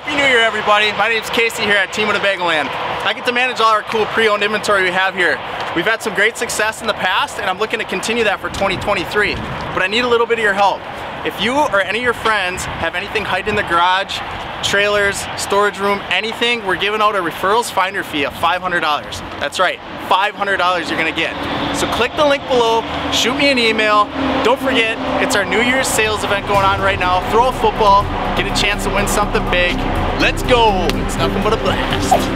Happy New Year, everybody. My name is Casey here at Team Winnebagoland. I get to manage all our cool pre-owned inventory we have here. We've had some great success in the past, and I'm looking to continue that for 2023. But I need a little bit of your help. If you or any of your friends have anything hiding in the garage, trailers, storage room, anything, we're giving out a referrals finder fee of $500. That's right, $500 you're gonna get. So click the link below, shoot me an email. Don't forget, it's our New Year's sales event going on right now. Throw a football, get a chance to win something big. Let's go, it's nothing but a blast.